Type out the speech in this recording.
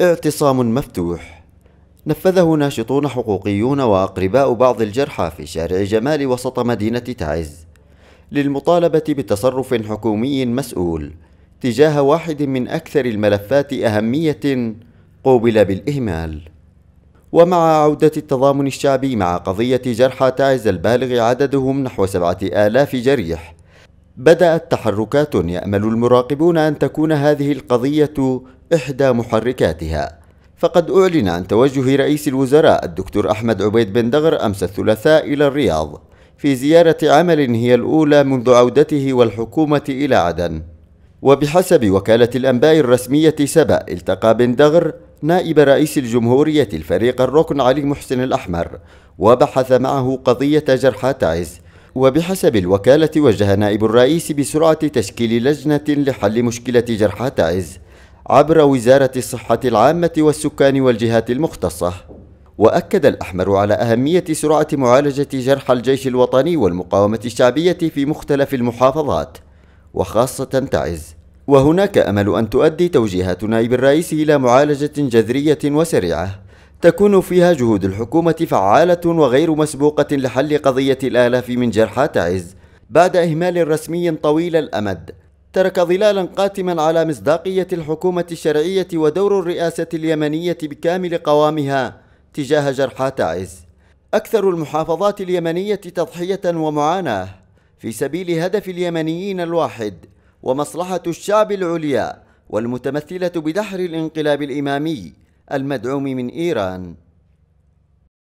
اعتصام مفتوح. نفذه ناشطون حقوقيون وأقرباء بعض الجرحى في شارع جمال وسط مدينة تعز للمطالبة بتصرف حكومي مسؤول تجاه واحد من أكثر الملفات أهمية قوبل بالإهمال. ومع عودة التضامن الشعبي مع قضية جرحى تعز البالغ عددهم نحو سبعة آلاف جريح بدأت تحركات يأمل المراقبون أن تكون هذه القضية إحدى محركاتها. فقد أعلن عن توجه رئيس الوزراء الدكتور أحمد عبيد بن دغر أمس الثلاثاء إلى الرياض في زيارة عمل هي الأولى منذ عودته والحكومة إلى عدن. وبحسب وكالة الأنباء الرسمية سبأ التقى بن دغر نائب رئيس الجمهورية الفريق الركن علي محسن الأحمر وبحث معه قضية جرحى تعز وبحسب الوكالة وجه نائب الرئيس بسرعة تشكيل لجنة لحل مشكلة جرحى تعز عبر وزارة الصحة العامة والسكان والجهات المختصة. وأكد الأحمر على أهمية سرعة معالجة جرحى الجيش الوطني والمقاومة الشعبية في مختلف المحافظات وخاصة تعز وهناك أمل أن تؤدي توجيهات نائب الرئيس إلى معالجة جذرية وسريعة. تكون فيها جهود الحكومة فعالة وغير مسبوقة لحل قضية الآلاف من جرحى تعز. بعد إهمال رسمي طويل الأمد ترك ظلالا قاتما على مصداقية الحكومة الشرعية ودور الرئاسة اليمنية بكامل قوامها تجاه جرحى تعز. أكثر المحافظات اليمنية تضحية ومعاناة. في سبيل هدف اليمنيين الواحد ومصلحة الشعب العليا والمتمثلة بدحر الانقلاب الإمامي المدعوم من إيران.